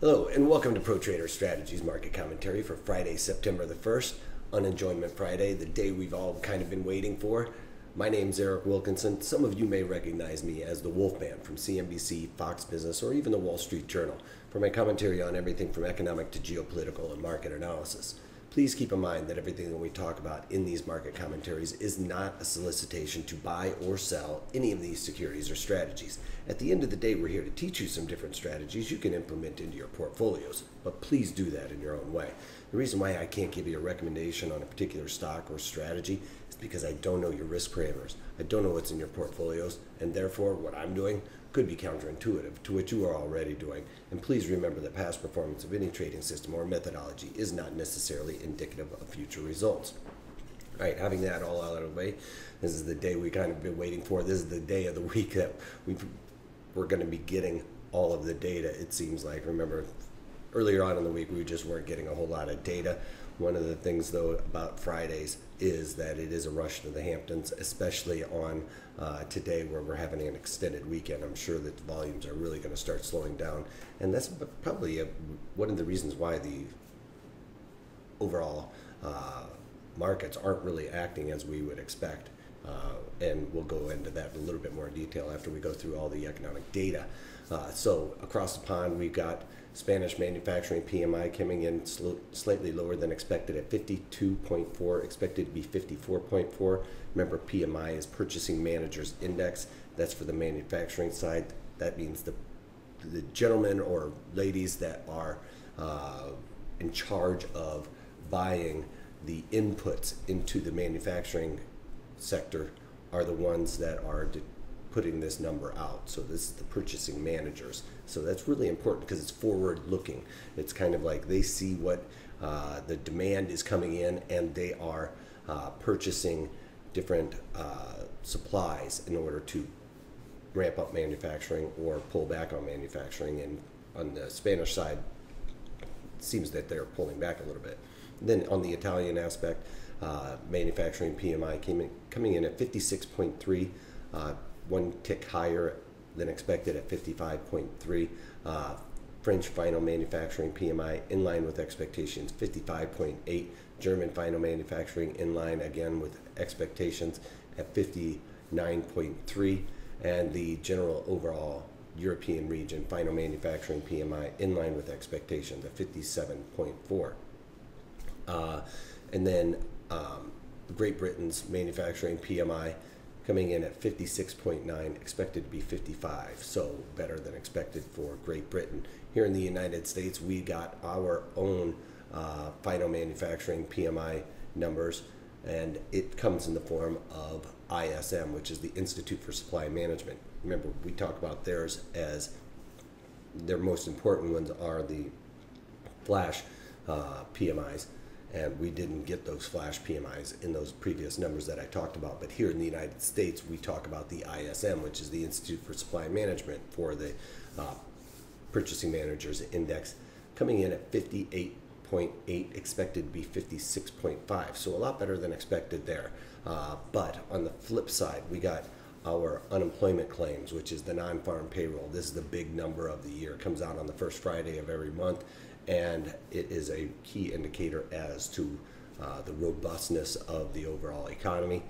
Hello, and welcome to Pro Trader Strategies Market Commentary for Friday, September the 1st, Unenjoyment Friday, the day we've all kind of been waiting for. My name's Eric Wilkinson. Some of you may recognize me as the Wolfman from CNBC, Fox Business, or even the Wall Street Journal for my commentary on everything from economic to geopolitical and market analysis. Please keep in mind that everything that we talk about in these market commentaries is not a solicitation to buy or sell any of these securities or strategies. At the end of the day, we're here to teach you some different strategies you can implement into your portfolios, but please do that in your own way. The reason why I can't give you a recommendation on a particular stock or strategy is because I don't know your risk parameters. I don't know what's in your portfolios, and therefore, what I'm doing could be counterintuitive to what you are already doing. And please remember that past performance of any trading system or methodology is not necessarily indicative of future results. All right, having that all out of the way, this is the day we kind of been waiting for. This is the day of the week that we we're going to be getting all of the data. It seems like. Remember, earlier on in the week we just weren't getting a whole lot of data. One of the things, though, about Fridays is that it is a rush to the Hamptons, especially on uh, today where we're having an extended weekend. I'm sure that the volumes are really going to start slowing down, and that's probably a, one of the reasons why the overall uh, markets aren't really acting as we would expect. Uh, and we'll go into that in a little bit more detail after we go through all the economic data. Uh, so across the pond, we've got Spanish manufacturing PMI coming in sl slightly lower than expected at 52.4, expected to be 54.4. Remember, PMI is Purchasing Managers Index. That's for the manufacturing side. That means the the gentlemen or ladies that are uh, in charge of buying the inputs into the manufacturing sector are the ones that are putting this number out. So this is the purchasing managers. So that's really important because it's forward looking. It's kind of like they see what uh, the demand is coming in and they are uh, purchasing different uh, supplies in order to ramp up manufacturing or pull back on manufacturing. And on the Spanish side, seems that they're pulling back a little bit. Then on the Italian aspect, uh, manufacturing PMI came in, coming in at 56.3, uh, one tick higher than expected at 55.3. Uh, French final manufacturing PMI in line with expectations, 55.8. German final manufacturing in line again with expectations at 59.3. And the general overall European region final manufacturing PMI in line with expectations at 57.4. Uh, and then um, Great Britain's manufacturing PMI coming in at 56.9, expected to be 55, so better than expected for Great Britain. Here in the United States, we got our own uh, final manufacturing PMI numbers, and it comes in the form of ISM, which is the Institute for Supply Management. Remember, we talk about theirs as their most important ones are the flash uh, PMIs and we didn't get those flash PMIs in those previous numbers that I talked about. But here in the United States, we talk about the ISM, which is the Institute for Supply Management for the uh, Purchasing Managers Index, coming in at 58.8, expected to be 56.5. So a lot better than expected there. Uh, but on the flip side, we got our unemployment claims, which is the non-farm payroll. This is the big number of the year. It comes out on the first Friday of every month and it is a key indicator as to uh, the robustness of the overall economy.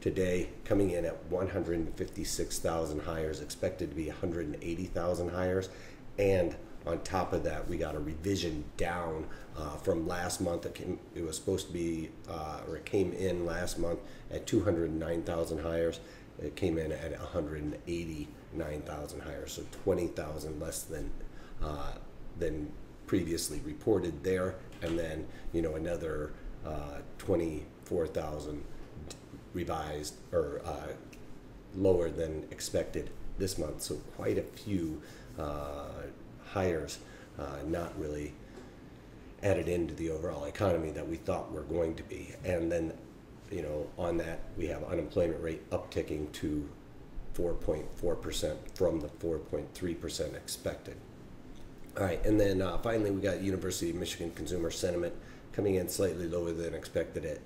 Today, coming in at 156,000 hires, expected to be 180,000 hires, and on top of that, we got a revision down uh, from last month. It, came, it, was supposed to be, uh, or it came in last month at 209,000 hires. It came in at 189,000 hires, so 20,000 less than uh, than previously reported there, and then you know another uh, 24,000 revised or uh, lower than expected this month. So quite a few uh, hires uh, not really added into the overall economy that we thought were going to be. And then, you know, on that we have unemployment rate upticking to 4.4% from the 4.3% expected. All right, and then uh, finally we got University of Michigan consumer sentiment coming in slightly lower than expected at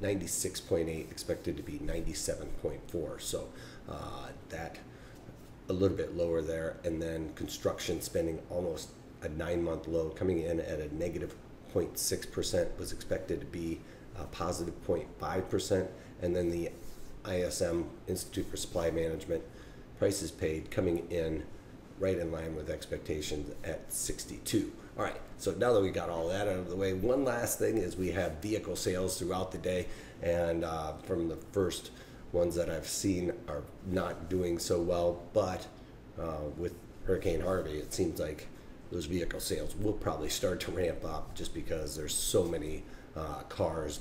96.8, expected to be 97.4. So uh, that a little bit lower there, and then construction spending almost a nine-month low, coming in at a negative 0.6%, was expected to be a positive 0.5%, and then the ISM Institute for Supply Management prices paid coming in right in line with expectations at 62. All right, so now that we got all that out of the way, one last thing is we have vehicle sales throughout the day, and uh, from the first ones that I've seen are not doing so well, but uh, with Hurricane Harvey, it seems like those vehicle sales will probably start to ramp up just because there's so many uh, cars.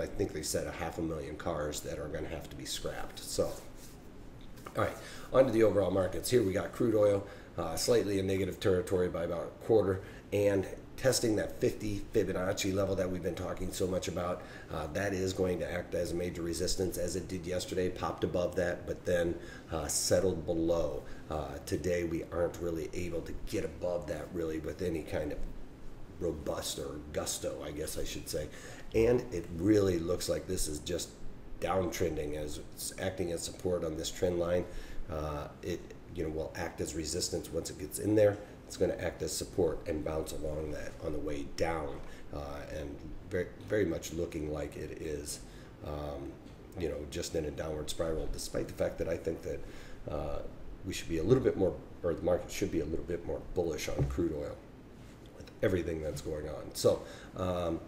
I think they said a half a million cars that are going to have to be scrapped. So, all right, on to the overall markets. Here we got crude oil uh, slightly in negative territory by about a quarter, and testing that 50 Fibonacci level that we've been talking so much about. Uh, that is going to act as a major resistance as it did yesterday, popped above that, but then uh, settled below. Uh, today we aren't really able to get above that really with any kind of robust or gusto, I guess I should say. And it really looks like this is just downtrending as it's acting as support on this trend line. Uh, it you know will act as resistance once it gets in there it's going to act as support and bounce along that on the way down, uh, and very, very much looking like it is, um, you know, just in a downward spiral. Despite the fact that I think that uh, we should be a little bit more, or the market should be a little bit more bullish on crude oil with everything that's going on. So. Um,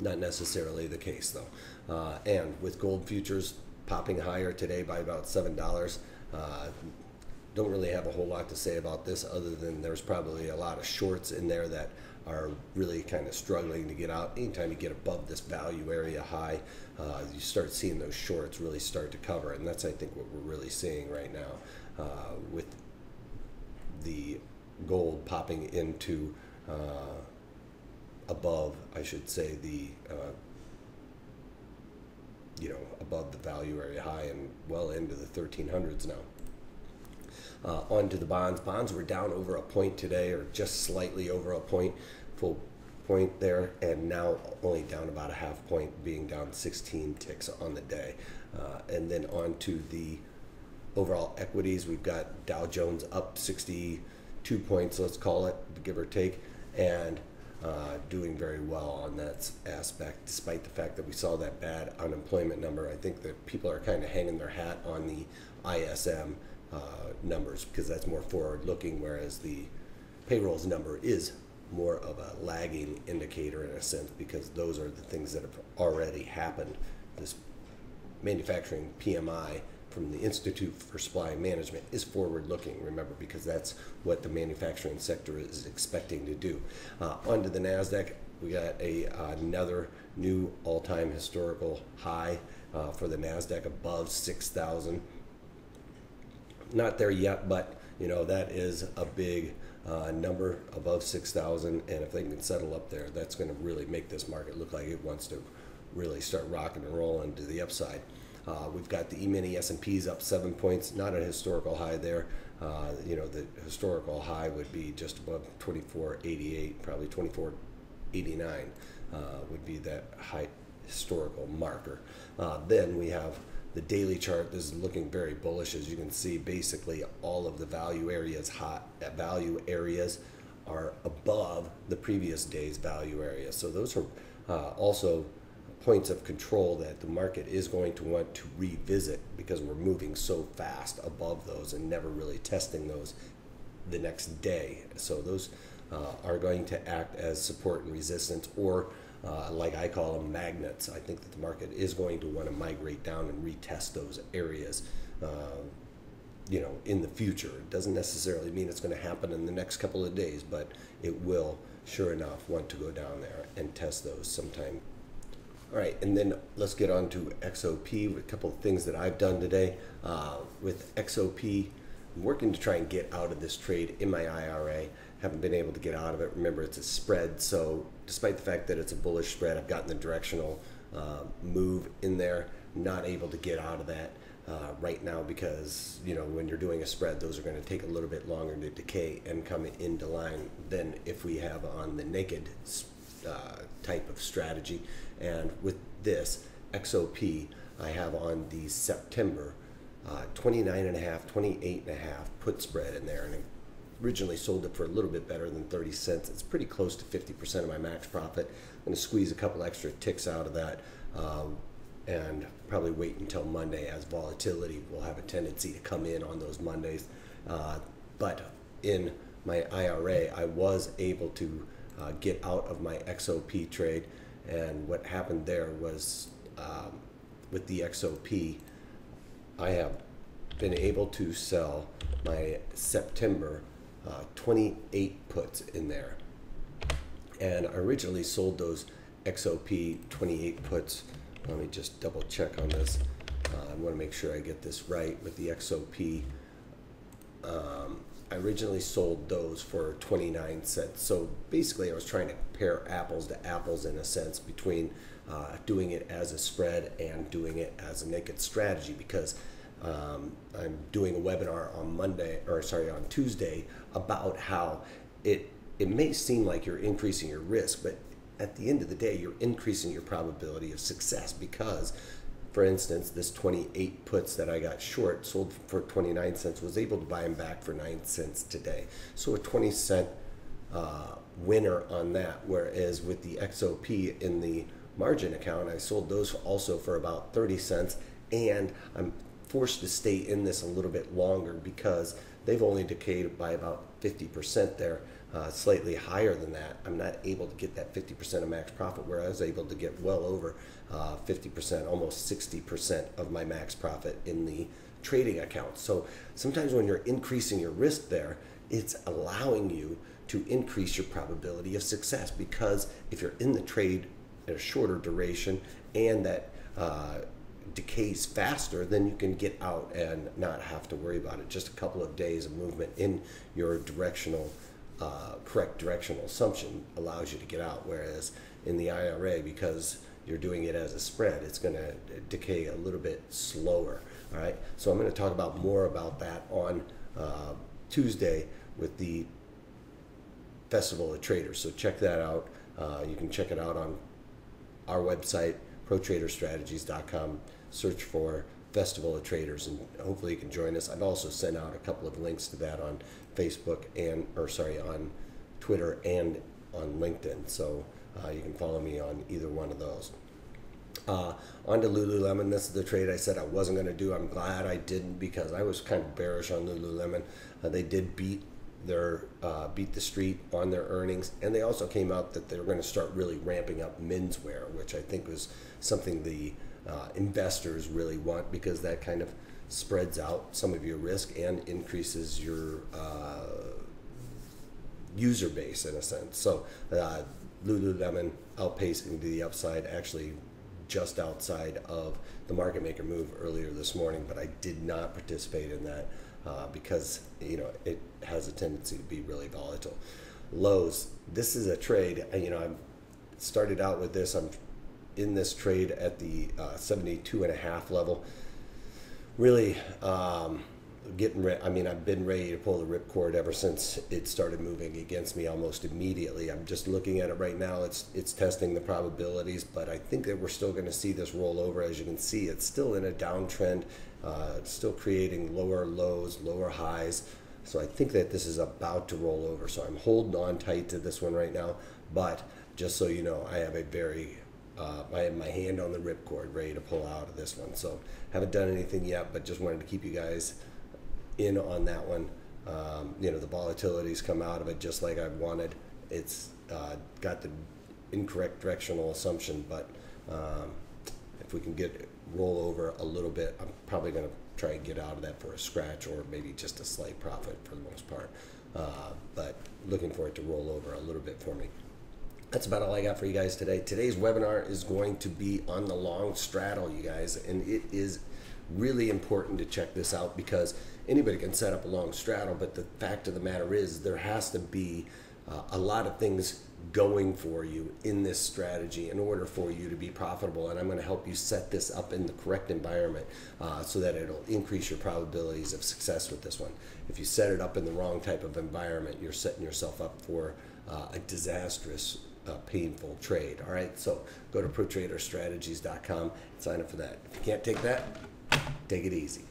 not necessarily the case though. Uh, and with gold futures popping higher today by about seven dollars, uh, don't really have a whole lot to say about this other than there's probably a lot of shorts in there that are really kind of struggling to get out. Anytime you get above this value area high, uh, you start seeing those shorts really start to cover, and that's I think what we're really seeing right now uh, with the gold popping into uh, above, I should say the uh, you know above the value area high and well into the 1300s now uh, onto the bonds. Bonds were down over a point today, or just slightly over a point, full point there, and now only down about a half point, being down 16 ticks on the day. Uh, and then on to the overall equities, we've got Dow Jones up 62 points, let's call it, give or take, and uh, doing very well on that aspect, despite the fact that we saw that bad unemployment number. I think that people are kind of hanging their hat on the ISM uh, numbers because that's more forward looking, whereas the payrolls number is more of a lagging indicator in a sense because those are the things that have already happened. This manufacturing PMI from the Institute for Supply Management is forward looking, remember, because that's what the manufacturing sector is expecting to do. Uh, onto the NASDAQ, we got a, another new all time historical high uh, for the NASDAQ above 6,000 not there yet, but you know that is a big uh, number above 6,000, and if they can settle up there, that's going to really make this market look like it wants to really start rocking and rolling to the upside. Uh, we've got the E-mini S&Ps up seven points, not a historical high there. Uh, you know, the historical high would be just above 2488, probably 2489 uh, would be that high historical marker. Uh, then we have the daily chart this is looking very bullish as you can see basically all of the value areas hot uh, value areas are above the previous day's value area so those are uh, also points of control that the market is going to want to revisit because we're moving so fast above those and never really testing those the next day so those uh, are going to act as support and resistance or uh, like I call them magnets. I think that the market is going to want to migrate down and retest those areas. Uh, you know, in the future. It doesn't necessarily mean it's going to happen in the next couple of days, but it will, sure enough, want to go down there and test those sometime. All right, and then let's get on to XOP with a couple of things that I've done today. Uh, with XOP, I'm working to try and get out of this trade in my IRA haven't been able to get out of it. Remember, it's a spread, so despite the fact that it's a bullish spread, I've gotten the directional uh, move in there. Not able to get out of that uh, right now because you know when you're doing a spread, those are going to take a little bit longer to decay and come into line than if we have on the naked uh, type of strategy. And with this XOP, I have on the September uh, 29 and a half, 28 and a half put spread in there, and originally sold it for a little bit better than 30 cents. It's pretty close to 50% of my max profit. I'm going to squeeze a couple extra ticks out of that um, and probably wait until Monday as volatility will have a tendency to come in on those Mondays. Uh, but in my IRA, I was able to uh, get out of my XOP trade. And what happened there was um, with the XOP, I have been able to sell my September uh, 28 puts in there. And I originally sold those XOP 28 puts. Let me just double check on this. Uh, I want to make sure I get this right with the XOP. Um, I originally sold those for 29 cents. So basically, I was trying to compare apples to apples in a sense between uh, doing it as a spread and doing it as a naked strategy because um, I'm doing a webinar on Monday, or sorry, on Tuesday about how it it may seem like you're increasing your risk, but at the end of the day, you're increasing your probability of success because, for instance, this 28 puts that I got short sold for 29 cents was able to buy them back for 9 cents today. So a 20 cent uh, winner on that. Whereas with the XOP in the margin account, I sold those also for about 30 cents and I'm forced to stay in this a little bit longer because they've only decayed by about 50% there, uh, slightly higher than that. I'm not able to get that 50% of max profit where I was able to get well over uh, 50%, almost 60% of my max profit in the trading account. So sometimes when you're increasing your risk there, it's allowing you to increase your probability of success because if you're in the trade at a shorter duration and that uh, decays faster, then you can get out and not have to worry about it. Just a couple of days of movement in your directional, uh, correct directional assumption allows you to get out. Whereas in the IRA, because you're doing it as a spread, it's going to decay a little bit slower. All right. So I'm going to talk about more about that on uh, Tuesday with the Festival of Traders. So check that out. Uh, you can check it out on our website, protraderstrategies.com search for Festival of Traders, and hopefully you can join us. I've also sent out a couple of links to that on Facebook and, or sorry, on Twitter and on LinkedIn. So uh, you can follow me on either one of those. Uh, on to Lululemon. This is the trade I said I wasn't going to do. I'm glad I didn't because I was kind of bearish on Lululemon. Uh, they did beat their uh, beat the street on their earnings, and they also came out that they were going to start really ramping up menswear, which I think was something the uh, investors really want because that kind of spreads out some of your risk and increases your uh, user base in a sense. So uh, Lululemon outpacing the upside actually just outside of the market maker move earlier this morning, but I did not participate in that uh, because you know it has a tendency to be really volatile. Lowe's, this is a trade. You know, I started out with this. I'm in this trade at the uh, 72 and a half level. Really um, getting ready. I mean, I've been ready to pull the ripcord ever since it started moving against me almost immediately. I'm just looking at it right now. It's it's testing the probabilities, but I think that we're still going to see this roll over. As you can see, it's still in a downtrend. Uh, still creating lower lows, lower highs. So I think that this is about to roll over. So I'm holding on tight to this one right now. But just so you know, I have a very uh, I have my hand on the ripcord, ready to pull out of this one. So haven't done anything yet, but just wanted to keep you guys in on that one. Um, you know, the volatility's come out of it just like I wanted. It's uh, got the incorrect directional assumption, but um, if we can get roll over a little bit, I'm probably going to try and get out of that for a scratch or maybe just a slight profit for the most part. Uh, but looking for it to roll over a little bit for me that's about all I got for you guys today. Today's webinar is going to be on the long straddle, you guys, and it is really important to check this out because anybody can set up a long straddle, but the fact of the matter is there has to be uh, a lot of things going for you in this strategy in order for you to be profitable. And I'm going to help you set this up in the correct environment uh, so that it'll increase your probabilities of success with this one. If you set it up in the wrong type of environment, you're setting yourself up for uh, a disastrous a painful trade. All right, so go to protraderstrategies.com and sign up for that. If you can't take that, take it easy.